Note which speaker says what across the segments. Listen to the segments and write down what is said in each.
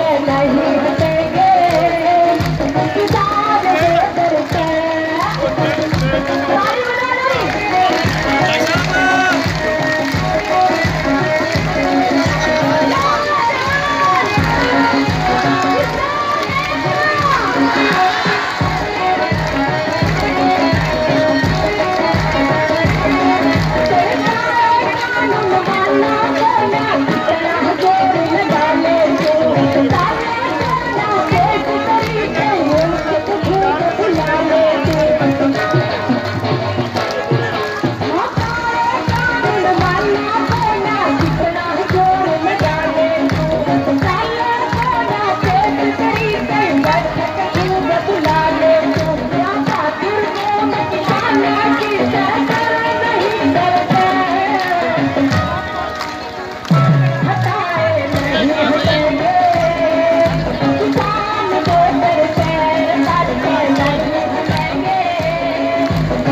Speaker 1: नहीं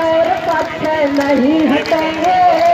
Speaker 1: और पत्थर नहीं हटेंगे।